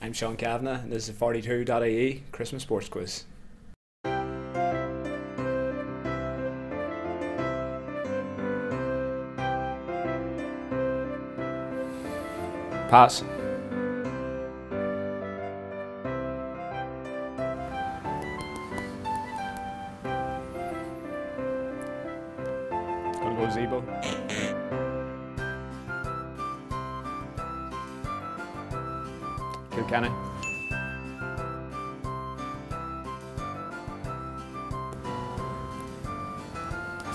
I'm Sean Cavanagh, and this is 42.ie Christmas Sports Quiz. Pass. Gonna go Zebo. Kilkenny.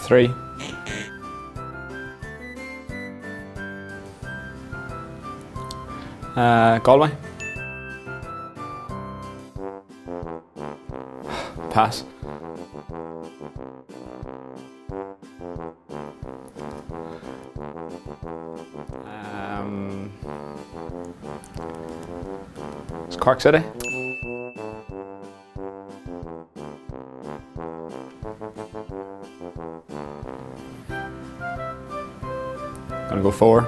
Three. Uh, Galway. Pass. Um, Cork City. Gonna go four.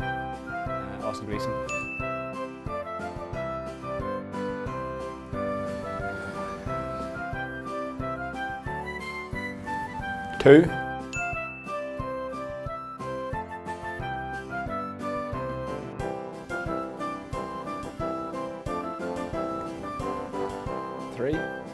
Uh, Austin Gleeson. Two. three.